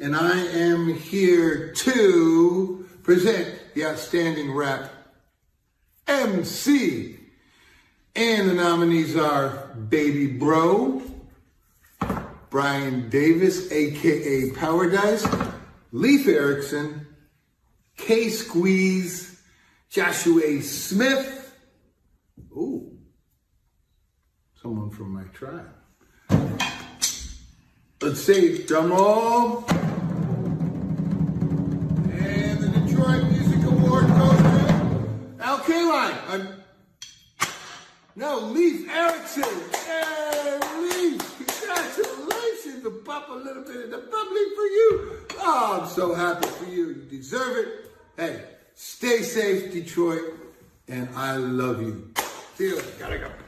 and I am here to present the Outstanding Rap MC. And the nominees are Baby Bro, Brian Davis, aka Power Dice, Leif Erickson, K Squeeze, Joshua Smith. Ooh, someone from my tribe. Let's see, drum roll. I'm, no, Leif Erickson. Hey, Leif, congratulations. To pop a little bit of the bubbly for you. Oh, I'm so happy for you. You deserve it. Hey, stay safe, Detroit, and I love you. See you. Gotta go.